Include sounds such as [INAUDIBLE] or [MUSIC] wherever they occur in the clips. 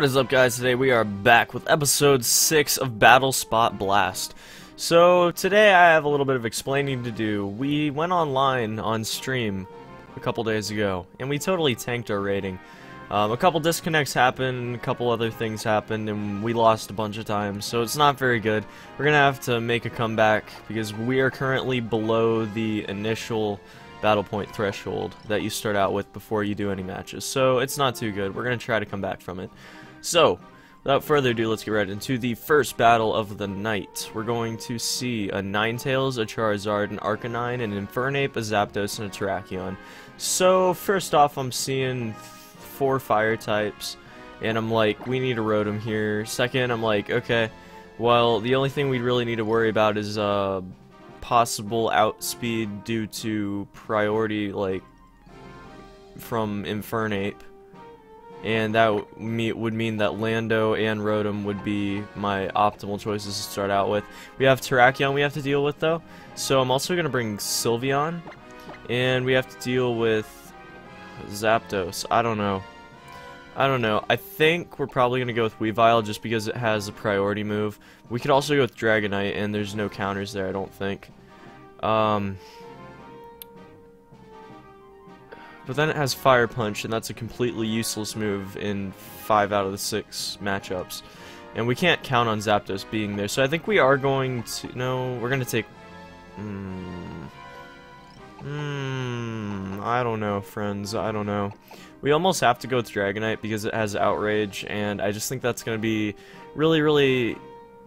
What is up guys, today we are back with episode 6 of Battle Spot Blast. So today I have a little bit of explaining to do. We went online on stream a couple days ago, and we totally tanked our rating. Um, a couple disconnects happened, a couple other things happened, and we lost a bunch of times, so it's not very good. We're gonna have to make a comeback, because we are currently below the initial battle point threshold that you start out with before you do any matches. So it's not too good. We're to try to come back from it. So, without further ado, let's get right into the first battle of the night. We're going to see a Ninetales, a Charizard, an Arcanine, an Infernape, a Zapdos, and a Terrakion. So, first off, I'm seeing four fire types, and I'm like, we need a Rotom here. Second, I'm like, okay, well, the only thing we really need to worry about is uh, possible outspeed due to priority, like, from Infernape and that would mean that Lando and Rotom would be my optimal choices to start out with. We have Terrakion we have to deal with though, so I'm also going to bring Sylveon, and we have to deal with Zapdos. I don't know. I don't know. I think we're probably going to go with Weavile just because it has a priority move. We could also go with Dragonite, and there's no counters there, I don't think. Um, but then it has Fire Punch, and that's a completely useless move in 5 out of the 6 matchups. And we can't count on Zapdos being there, so I think we are going to... No, we're going to take... Hmm... Hmm... I don't know, friends, I don't know. We almost have to go with Dragonite because it has Outrage, and I just think that's going to be really, really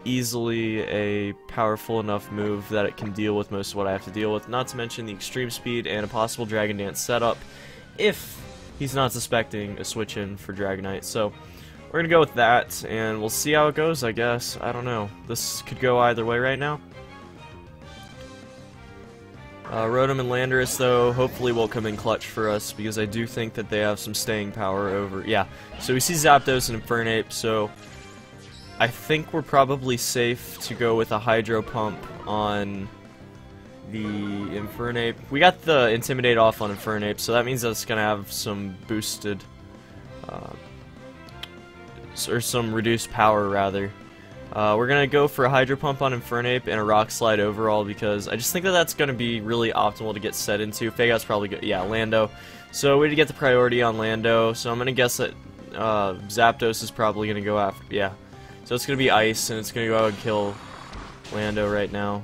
easily a powerful enough move that it can deal with most of what I have to deal with, not to mention the extreme speed and a possible Dragon Dance setup if he's not suspecting a switch in for Dragonite. So we're going to go with that, and we'll see how it goes, I guess. I don't know. This could go either way right now. Uh, Rotom and Landorus, though, hopefully will come in clutch for us, because I do think that they have some staying power over... Yeah, so we see Zapdos and Infernape, so I think we're probably safe to go with a Hydro Pump on the Infernape. We got the Intimidate off on Infernape, so that means that it's going to have some boosted... Uh, or some reduced power, rather. Uh, we're going to go for a Hydro Pump on Infernape and a Rock Slide overall because I just think that that's going to be really optimal to get set into. Fake Out's probably good. Yeah, Lando. So we need to get the priority on Lando, so I'm going to guess that uh, Zapdos is probably going to go after... Yeah, so it's going to be Ice, and it's going to go out and kill Lando right now.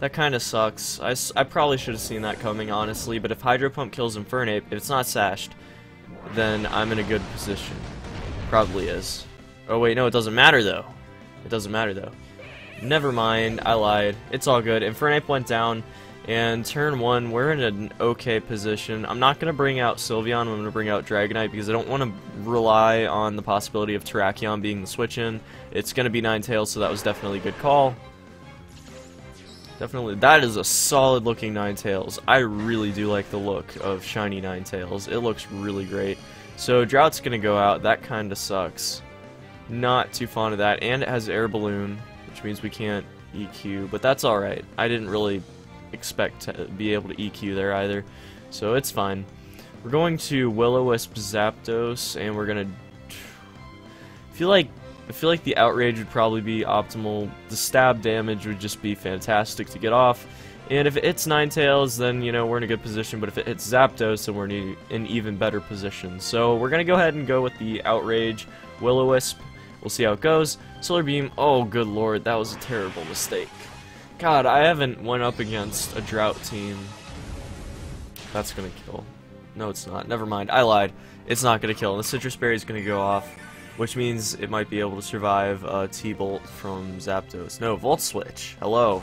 That kind of sucks. I, I probably should have seen that coming, honestly, but if Hydro Pump kills Infernape, if it's not sashed, then I'm in a good position. Probably is. Oh wait, no, it doesn't matter though. It doesn't matter though. Never mind, I lied. It's all good. Infernape went down, and turn one, we're in an okay position. I'm not going to bring out Sylveon, I'm going to bring out Dragonite because I don't want to rely on the possibility of Terrakion being the switch-in. It's going to be Ninetales, so that was definitely a good call. Definitely, that is a solid looking Ninetales. I really do like the look of shiny Ninetales. It looks really great. So Drought's to go out, that kind of sucks. Not too fond of that, and it has Air Balloon, which means we can't EQ, but that's alright. I didn't really expect to be able to EQ there either. So it's fine. We're going to Will-O-Wisp Zapdos, and we're gonna [SIGHS] feel like I feel like the outrage would probably be optimal. The stab damage would just be fantastic to get off. And if it hits Ninetales, then, you know, we're in a good position. But if it hits Zapdos, then we're in an even better position. So we're going to go ahead and go with the Outrage Will-O-Wisp. We'll see how it goes. Solar Beam, oh, good lord, that was a terrible mistake. God, I haven't went up against a drought team. That's gonna kill. No, it's not. Never mind. I lied. It's not gonna kill. And the Sitrus Berry is gonna go off, which means it might be able to survive a T-Bolt from Zapdos. No, Volt Switch. Hello.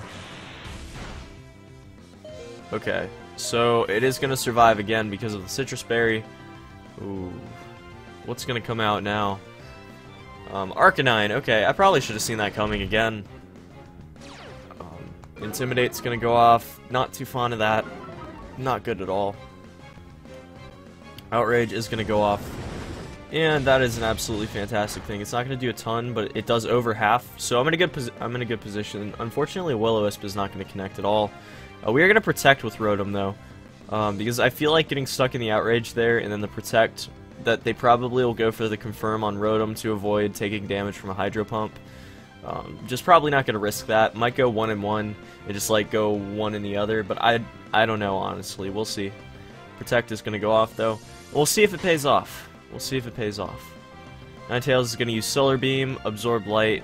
Okay, so it is gonna survive again because of the Sitrus Berry. Ooh. What's gonna come out now? Um, Arcanine. Okay, I probably should have seen that coming again. Intimidate's gonna go off. Not too fond of that. Not good at all. Outrage is gonna go off. And that is an absolutely fantastic thing. It's not going to do a ton, but it does over half. So I'm in a good I'm in a good position. Unfortunately, Will-O-Wisp is not going to connect at all. Uh, we are going to protect with Rotom though, um, because I feel like getting stuck in the outrage there and then the protect that they probably will go for the confirm on Rotom to avoid taking damage from a Hydro Pump. Um, just probably not going to risk that. Might go one and one and just like go one in the other, but I I don't know honestly. We'll see. Protect is going to go off though. We'll see if it pays off. We'll see if it pays off. Ninetales is going to use Solar Beam, Absorb Light.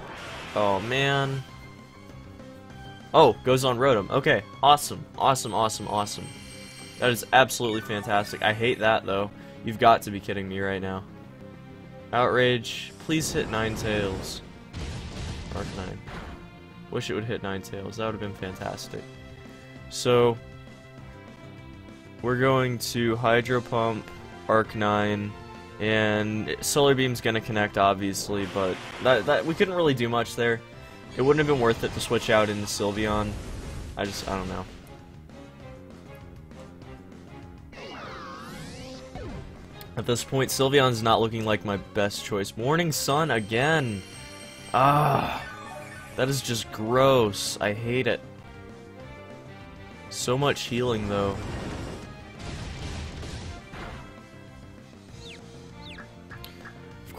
Oh man. Oh, goes on Rotom. Okay, awesome, awesome, awesome, awesome. That is absolutely fantastic. I hate that though. You've got to be kidding me right now. Outrage, please hit Nine Tails. Ninetales. Arcanine. Wish it would hit Ninetales. That would have been fantastic. So, we're going to Hydro Pump, Arcanine, and Solar Beam's gonna connect, obviously, but that, that we couldn't really do much there. It wouldn't have been worth it to switch out into Sylveon. I just, I don't know. At this point, Sylveon's not looking like my best choice. Morning Sun again! Ah, that is just gross. I hate it. So much healing, though.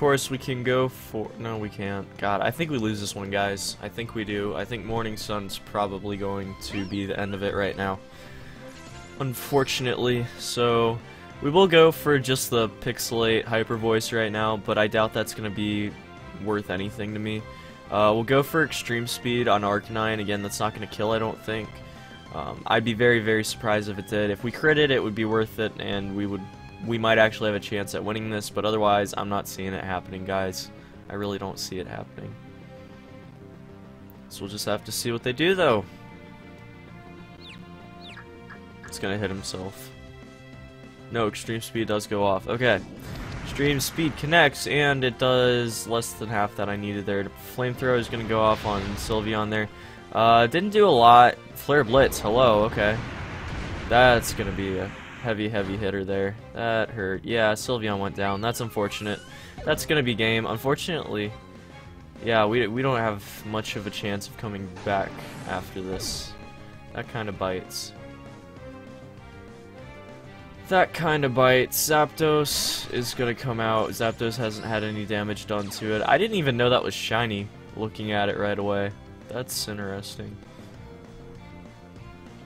Course, we can go for... No, we can't. God, I think we lose this one, guys. I think we do. I think Morning Sun's probably going to be the end of it right now. Unfortunately, so... We will go for just the Pixelate Hyper Voice right now, but I doubt that's going to be worth anything to me. Uh, we'll go for Extreme Speed on Arcanine. Again, that's not going to kill, I don't think. Um, I'd be very, very surprised if it did. If we crit it, it would be worth it, and we would, we might actually have a chance at winning this. But otherwise, I'm not seeing it happening, guys. I really don't see it happening. So we'll just have to see what they do, though. It's gonna hit himself. No, extreme speed does go off. Okay. Extreme speed connects, and it does less than half that I needed there. Flamethrower is going to go off on Sylveon there. Uh, didn't do a lot. Flare Blitz, hello, okay. That's going to be a heavy, heavy hitter there. That hurt. Yeah, Sylveon went down. That's unfortunate. That's going to be game. Unfortunately, yeah, we, we don't have much of a chance of coming back after this. That kind of bites. That kind of bites. Zapdos is gonna come out. Zapdos hasn't had any damage done to it. I didn't even know that was shiny, looking at it right away. That's interesting.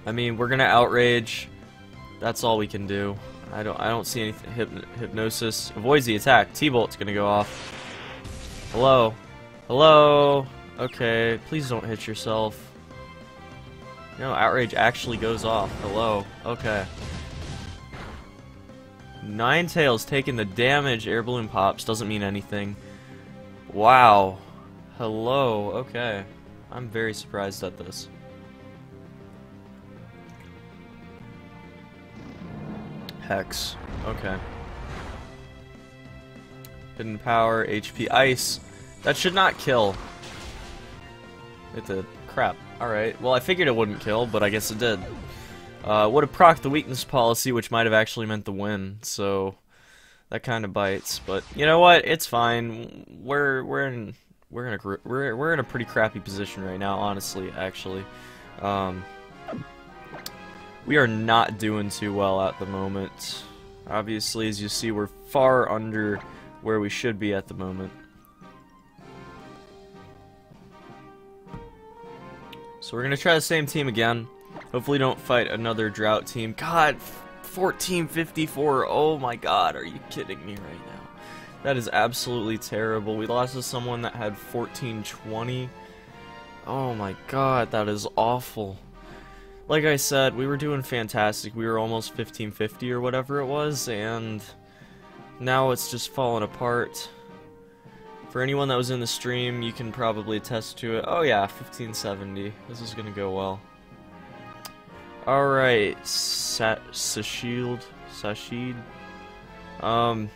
I mean, we're gonna outrage. That's all we can do. I don't. I don't see anything. Hyp hypnosis avoids the attack. T-Bolt's gonna go off. Hello, hello. Okay, please don't hit yourself. No, outrage actually goes off. Hello. Okay. Ninetales taking the damage. Air balloon pops doesn't mean anything. Wow. Hello. Okay. I'm very surprised at this. Hex. Okay. Hidden power, HP ice. That should not kill. It did. Crap. Alright. Well, I figured it wouldn't kill, but I guess it did. Uh, would have proc the weakness policy, which might have actually meant the win. So that kind of bites. But you know what? It's fine. We're we're in we're in a we're we're in a pretty crappy position right now. Honestly, actually, um, we are not doing too well at the moment. Obviously, as you see, we're far under where we should be at the moment. So we're gonna try the same team again. Hopefully don't fight another drought team. God, 1454. Oh my god, are you kidding me right now? That is absolutely terrible. We lost to someone that had 1420. Oh my god, that is awful. Like I said, we were doing fantastic. We were almost 1550 or whatever it was, and now it's just falling apart. For anyone that was in the stream, you can probably attest to it. Oh yeah, 1570. This is gonna go well. Alright, Sashield, Sashid. Um,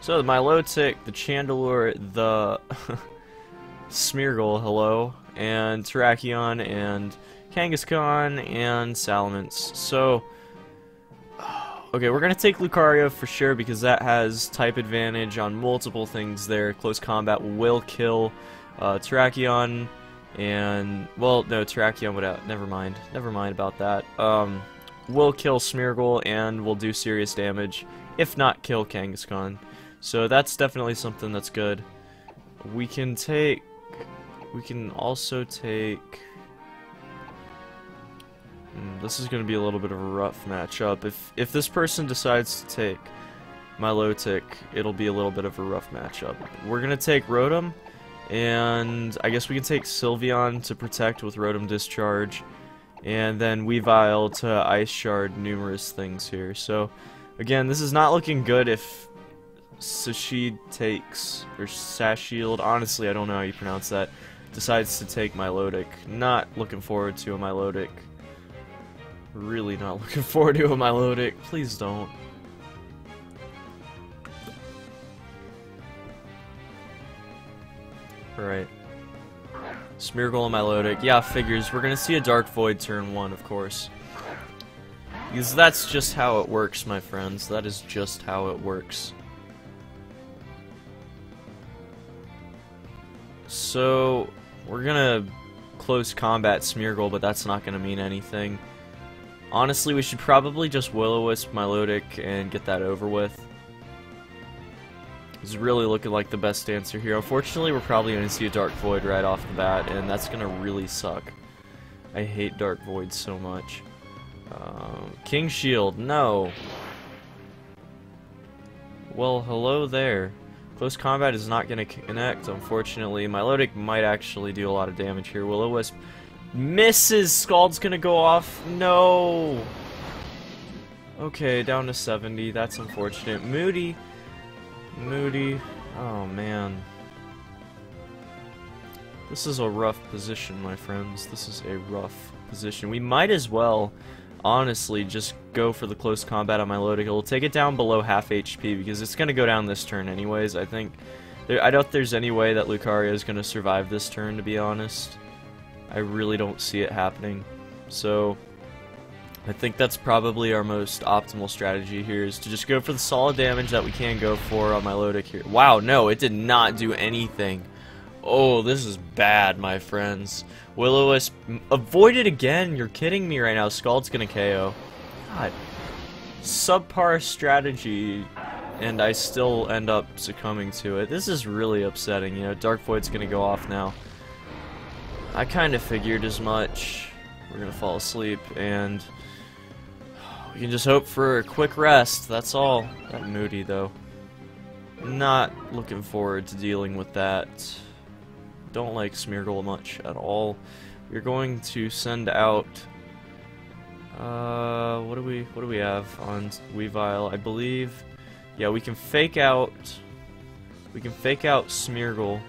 so the Milotic, the Chandelure, the [LAUGHS] Smeargle, hello, and Terrakion, and Kangaskhan, and Salamence. So, okay, we're gonna take Lucario for sure because that has type advantage on multiple things there. Close combat will kill uh, Terrakion and, well, no, Terrakion would out. Never mind. Never mind about that. Um, we'll kill Smeargle and we'll do serious damage. If not, kill Kangaskhan. So that's definitely something that's good. We can take... We can also take... Hmm, this is going to be a little bit of a rough matchup. If, if this person decides to take my Milotic, it'll be a little bit of a rough matchup. We're going to take Rotom, and I guess we can take Sylveon to protect with Rotom Discharge, and then Weavile to Ice Shard numerous things here. So, again, this is not looking good if Sashid takes, or Sashield, honestly I don't know how you pronounce that, decides to take Milotic. Not looking forward to a Milotic. Really not [LAUGHS] looking forward to a Milotic. Please don't. Alright. Smeargle and Milotic. Yeah, figures. We're gonna see a Dark Void turn 1, of course. Because that's just how it works, my friends. That is just how it works. So, we're gonna close combat Smeargle, but that's not gonna mean anything. Honestly, we should probably just Will-O-Wisp Milotic and get that over with. It's really looking like the best answer here. Unfortunately, we're probably going to see a Dark Void right off the bat, and that's going to really suck. I hate Dark Void so much. Um, King Shield, no. Well, hello there. Close combat is not going to connect, unfortunately. Milotic might actually do a lot of damage here. Will-O-Wisp misses. Scald's to go off. No. Okay, down to 70. That's unfortunate. Moody. Moody. Oh, man. This is a rough position, my friends. This is a rough position. We might as well honestly just go for the close combat on Milotic. It'll take it down below half HP because it's going to go down this turn anyways. I think there, I doubt there's any way that Lucario is going to survive this turn, to be honest. I really don't see it happening. So I think that's probably our most optimal strategy here is to just go for the solid damage that we can go for on Milotic here. Wow, no, it did not do anything. Oh, this is bad, my friends. Will-O-Wisp, avoid it again. You're kidding me right now. Scald's gonna KO. God. Subpar strategy, and I still end up succumbing to it. This is really upsetting. You know, Dark Void's gonna go off now. I kind of figured as much. We're gonna fall asleep, and we can just hope for a quick rest. That's all. That Moody, though. Not looking forward to dealing with that don't like Smeargle much at all. We're going to send out. Uh, what do we what do we have on Weavile? I believe, yeah, we can fake out. We can fake out Smeargle.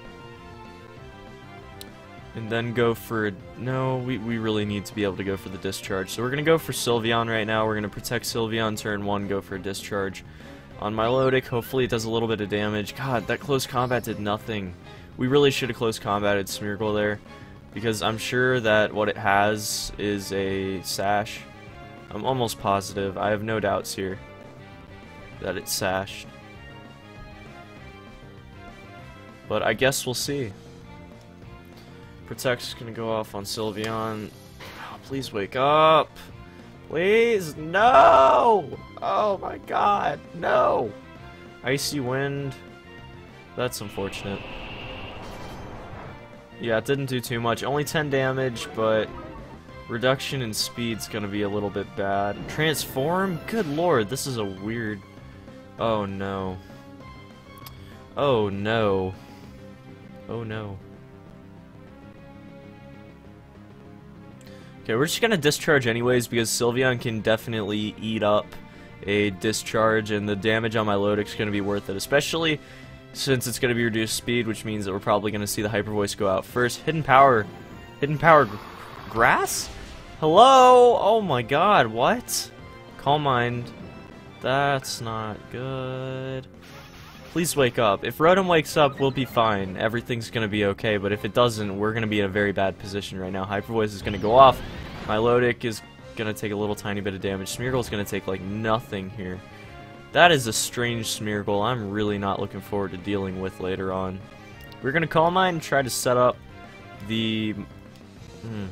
And then go for... No, we, we really need to be able to go for the discharge. So we're going to go for Sylveon right now. We're going to protect Sylveon turn 1, go for a discharge. On Milotic, hopefully it does a little bit of damage. God, that close combat did nothing. We really should have close combated Smeargle there, because I'm sure that what it has is a Sash. I'm almost positive. I have no doubts here that it's Sashed. But I guess we'll see. Protect's gonna go off on Sylveon. Oh, please wake up! Please, no! Oh my god, no! Icy Wind. That's unfortunate. Yeah, it didn't do too much. Only 10 damage, but reduction in speed's gonna be a little bit bad. Transform? Good lord, this is a weird... Oh no. Oh no. Oh no. Okay, we're just gonna discharge anyways because Sylveon can definitely eat up a discharge and the damage on Milotic's gonna be worth it, especially since it's to be reduced speed, which means that we're probably to see the Hyper Voice go out first. Hidden Power. Hidden Power Grass? Hello? Oh my god, what? Calm Mind. That's not good. Please wake up. If Rotom wakes up, we'll be fine. Everything's to be okay, but if it doesn't, we're to be in a very bad position right now. Hyper Voice is to go off. Milotic is to take a little tiny bit of damage. Smeargle's to take like nothing here. That is a strange Smeargle I'm really not looking forward to dealing with later on. We're going to Calm Mind and try to set up the... Hmm.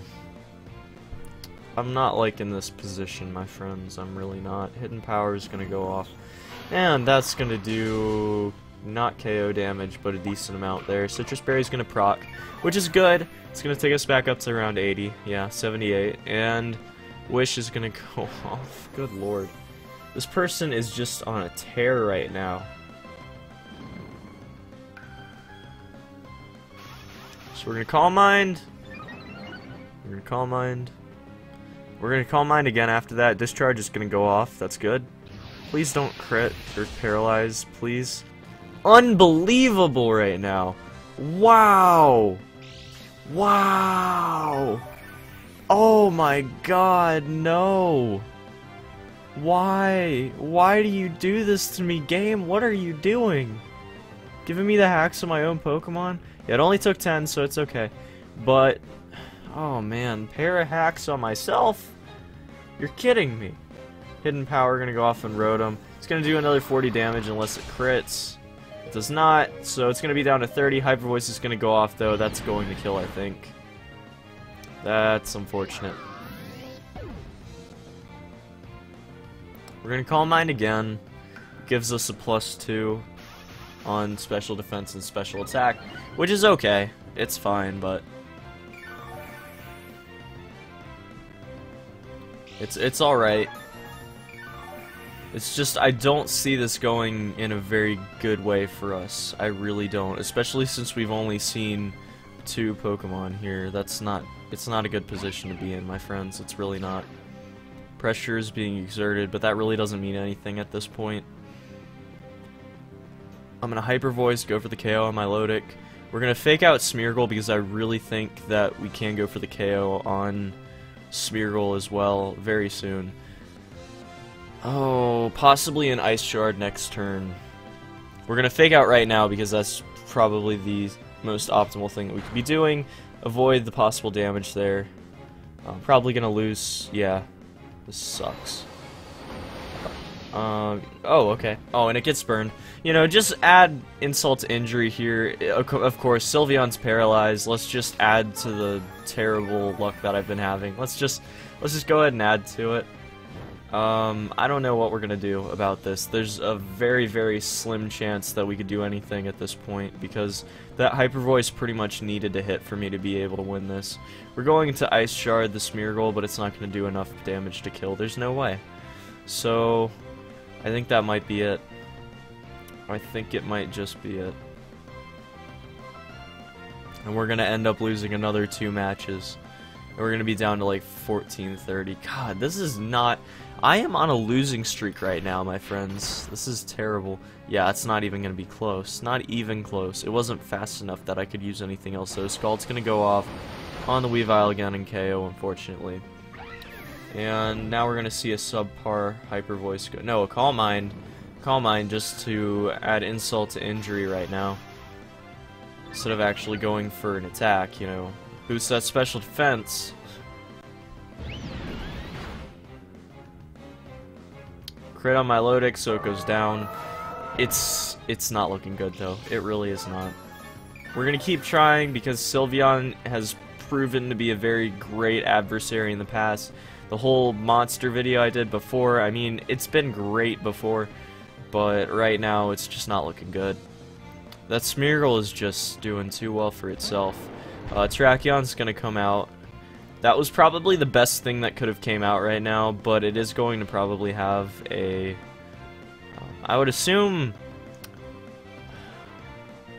I'm not liking this position, my friends. I'm really not. Hidden Power is to go off. And that's going to do not KO damage, but a decent amount there. Sitrus Berry's going to proc, which is good. It's going to take us back up to around 80. Yeah, 78. And Wish is going [LAUGHS] to go off. Good lord. This person is just on a tear right now. So we're going to Calm Mind. We're going to Calm Mind. We're going to Calm Mind again after that. Discharge is going to go off. That's good. Please don't crit or paralyze, please. Unbelievable right now. Wow. Wow. Oh my god, no. Why? Why do you do this to me, game? What are you doing? Giving me the hacks of my own Pokemon? Yeah, it only took 10, so it's okay. But, oh man, pair of hacks on myself? You're kidding me. Hidden Power gonna go off and Rotom. It's gonna do another 40 damage unless it crits. It does not, so it's gonna be down to 30. Hyper Voice is gonna go off though. That's going to kill, I think. That's unfortunate. We're gonna Calm Mind again. Gives us a plus two on special defense and special attack, which is okay. It's fine, but it's it's all right. It's just I don't see this going in a very good way for us. I really don't, especially since we've only seen two Pokemon here. That's not it's not a good position to be in, my friends. It's really not. Pressure is being exerted, but that really doesn't mean anything at this point. I'm gonna Hyper Voice, go for the KO on Milotic. We're gonna fake out Smeargle because I really think that we can go for the KO on Smeargle as well very soon. Oh, possibly an Ice Shard next turn. We're gonna fake out right now because that's probably the most optimal thing that we could be doing. Avoid the possible damage there. Probably gonna lose. Yeah, this sucks. Um. Oh, okay. Oh, and it gets burned. You know, just add insult to injury here. Of course, Sylveon's paralyzed. Let's just add to the terrible luck that I've been having. Let's just let's just go ahead and add to it. Um, I don't know what we're gonna do about this. There's a very, very slim chance that we could do anything at this point because that Hyper Voice pretty much needed to hit for me to be able to win this. We're going into Ice Shard the Smeargle, but it's not gonna do enough damage to kill. There's no way. So, I think that might be it. I think it might just be it. And we're gonna end up losing another two matches. And we're gonna be down to like 14-30. God, this is not... I am on a losing streak right now, my friends. This is terrible. Yeah, it's not even going to be close. Not even close. It wasn't fast enough that I could use anything else, so Scald's going to go off on the Weavile again and KO, unfortunately. And now we're going to see a subpar Hyper Voice go... No, a Calm Mind. Calm Mind just to add insult to injury right now. Instead of actually going for an attack, you know. Boost that special defense. Crit on Milotic, so it goes down. It's it's not looking good though. It really is not. We're gonna keep trying because Sylveon has proven to be a very great adversary in the past. The whole monster video I did before, I mean, it's been great before, but right now it's just not looking good. That Smeargle is just doing too well for itself. Uh, Terrakions gonna come out that was probably the best thing that could have came out right now, but it is going to probably have a... Um, I would assume...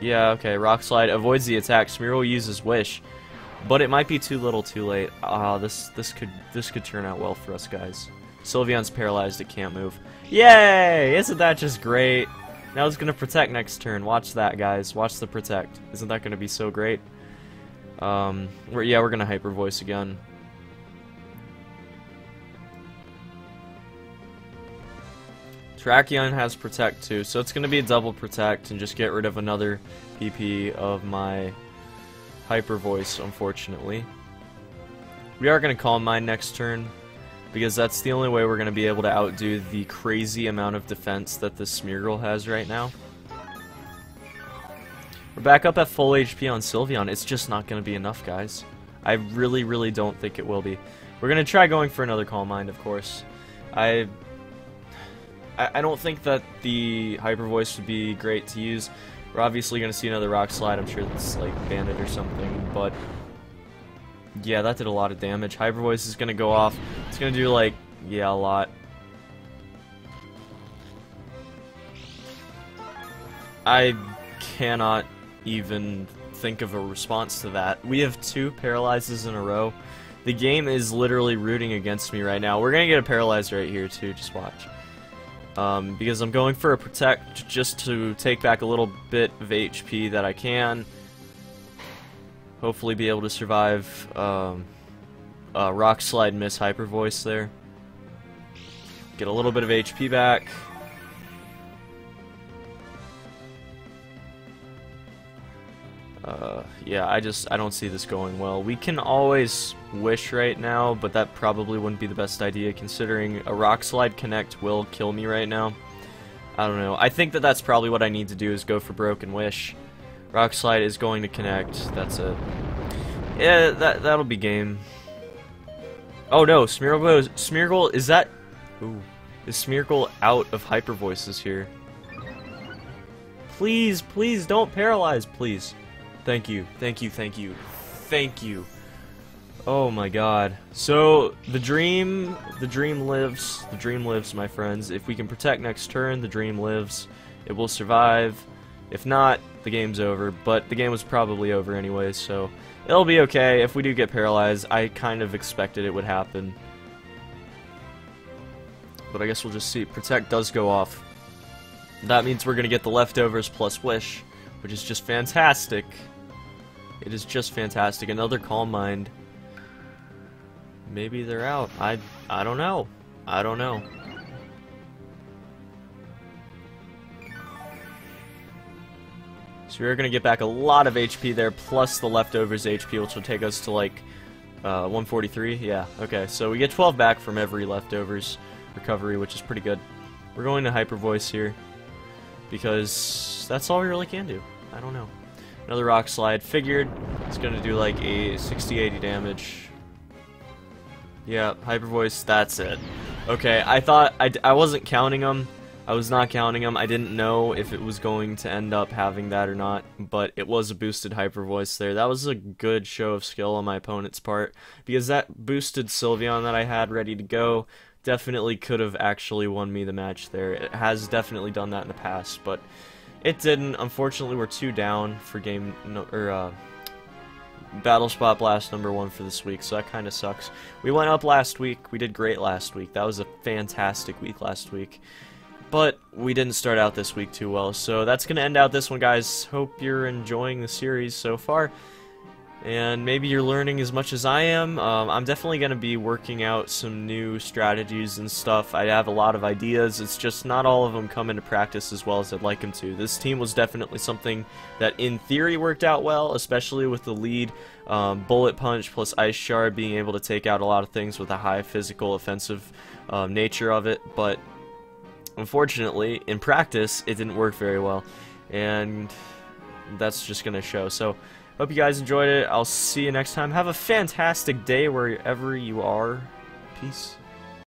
Yeah, okay, Rock Slide avoids the attack. Smeargle uses Wish, but it might be too little too late. Ah, uh, this this could this could turn out well for us guys. Sylveon's paralyzed, it can't move. Yay! Isn't that just great? Now it's gonna protect next turn. Watch that, guys. Watch the protect. Isn't that gonna be so great? Um, we're, yeah, we're gonna hyper voice again. Terrakion has Protect too, so it's gonna be a double Protect and just get rid of another PP of my Hyper Voice, unfortunately. We are gonna Calm Mind next turn, because that's the only way we're gonna be able to outdo the crazy amount of defense that this Smeargle has right now. We're back up at full HP on Sylveon. It's just not going to be enough, guys. I really, really don't think it will be. We're going to try going for another Calm Mind, of course. I... I, I don't think that the Hyper Voice would be great to use. We're obviously going to see another Rock Slide. I'm sure it's like Bandit or something, but yeah, that did a lot of damage. Hyper Voice is going to go off. It's going to do like, yeah, a lot. I cannot even think of a response to that. We have two paralyzes in a row. The game is literally rooting against me right now. We're gonna get a paralyzed right here too, just watch. Um, because I'm going for a protect just to take back a little bit of HP that I can. Hopefully be able to survive um, rock slide miss hyper voice there. Get a little bit of HP back. Uh, yeah, I just, I don't see this going well. We can always wish right now, but that probably wouldn't be the best idea considering a Rock Slide Connect will kill me right now. I don't know. I think that that's probably what I need to do is go for Broken Wish. Rock Slide is going to connect. That's it. Yeah, that, that'll be game. Oh no, Smeargle, Smeargle, is that... Ooh. Is Smeargle out of Hyper Voices here? Please, please, don't paralyze, please. Thank you, thank you, thank you, thank you. Oh my god. So, the dream, the dream lives, the dream lives, my friends. If we can protect next turn, the dream lives. It will survive. If not, the game's over. But the game was probably over anyway, so it'll be okay. If we do get paralyzed, I kind of expected it would happen. But I guess we'll just see. Protect does go off. That means we're going to get the leftovers plus Wish, which is just fantastic. It is just fantastic. Another Calm Mind. Maybe they're out. I, I don't know. I don't know. So we're going to get back a lot of HP there, plus the leftovers HP, which will take us to like uh, 143. Yeah, okay. So we get 12 back from every leftovers recovery, which is pretty good. We're going to Hyper Voice here, because that's all we really can do. I don't know. Another rock slide. Figured it's going to do like a 60-80 damage. Yeah, Hyper Voice, that's it. Okay, I thought, I, I wasn't counting them. I was not counting them. I didn't know if it was going to end up having that or not, but it was a boosted Hyper Voice there. That was a good show of skill on my opponent's part, because that boosted Sylveon that I had ready to go definitely could have actually won me the match there. It has definitely done that in the past, but it didn't. Unfortunately, we're two down for game no, or uh, Battle Spot Blast number one for this week, so that kind of sucks. We went up last week. We did great last week. That was a fantastic week last week. But we didn't start out this week too well, so that's going to end out this one, guys. Hope you're enjoying the series so far and maybe you're learning as much as I am. Um, I'm definitely going to be working out some new strategies and stuff. I have a lot of ideas, it's just not all of them come into practice as well as I'd like them to. This team was definitely something that in theory worked out well, especially with the lead um, Bullet Punch plus Ice Shard being able to take out a lot of things with a high physical offensive um, nature of it, but unfortunately, in practice, it didn't work very well, and that's just going to show. So, Hope you guys enjoyed it. I'll see you next time. Have a fantastic day wherever you are. Peace.